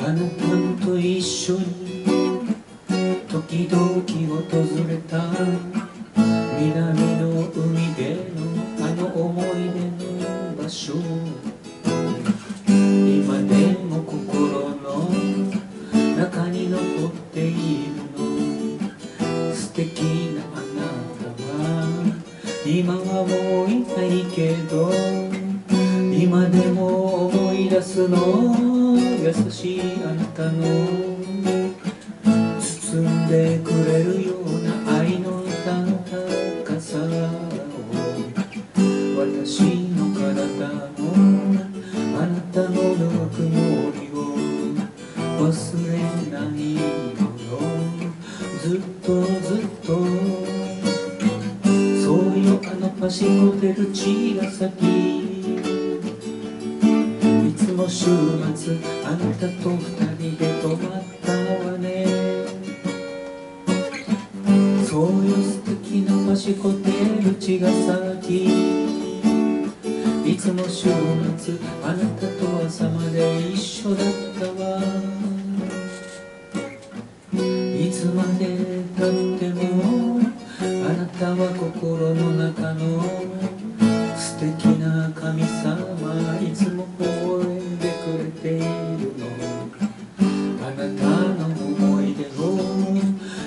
あなたのと一緒に時々訪れた。南の海でのあの思い出の場所。今でもここ的なあなたは今はもういないけど今でも思い出すの優しいあなたの包んでくずっとずっと。そうよあのパシコテル茅ヶ崎いつも週末あなたと二人で泊まったわね。そうよ素敵なパシコテル茅ヶ崎いつも週末あなたと朝まで一緒だったわ。つまで経ってもあなたは心の中の素敵な神様いつも微笑んでくれているの。あなたの思い出を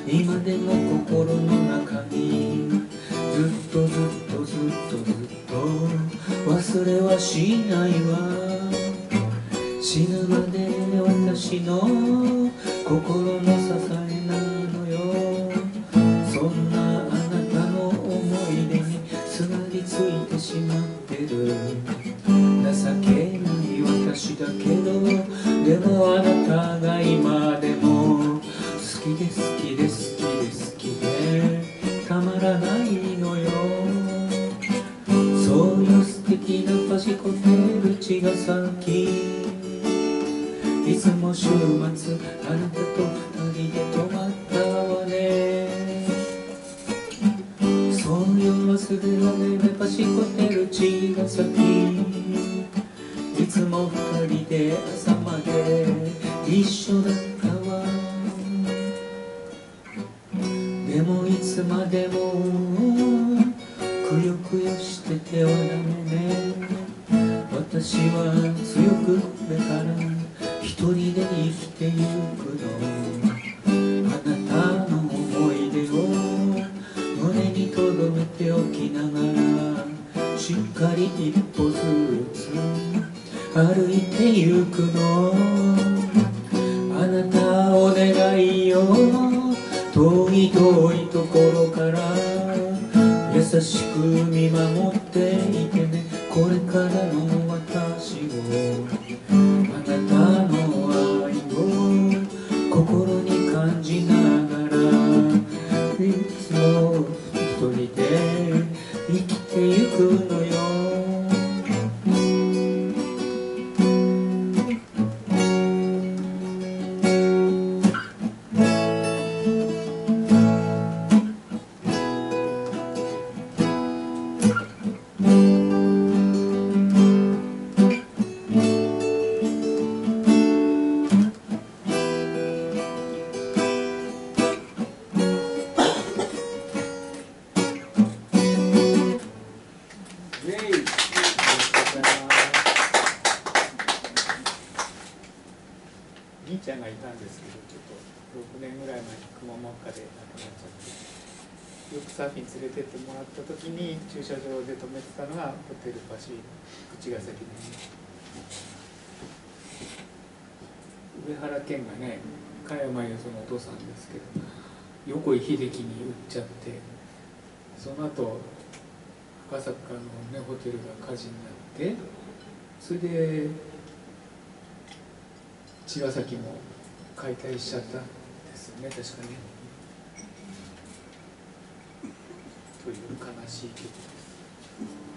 今でも心の中にずっとずっとずっとずっと忘れはしないわ死ぬまで私の心の支えなのよそんなあなたの思い出にす。がりついてしまってる情けない私だけどでもあなたが今でも好きで好きで好きで好きでたまらないのよそういう素敵なパシコテル茅ヶ崎いつも週末あなテル茅ヶ崎いつも二人で朝まで一緒だったわ。でもいつまでもくよくよしててはダメね。私は強くこれから一人で生きてゆくの。あなたの思い出を胸に留めておきながら。しっかり一歩ずつ歩いてゆくの。あなたお願いよ遠い遠いところから。優しく見守っていてね。これからの私を。兄ちゃんがいたんですけどちょっと6年ぐらい前にくも膜下で亡くなっちゃってよくサーフィン連れてってもらった時に駐車場で止めてたのがホテルパシ口ヶ崎です。上原健がね加山雄三のお父さんですけど横井秀樹に売っちゃってその後赤坂のねホテルが火事になってそれで茅ヶ崎も解体しちゃったんですよね確かね。という悲しい曲です。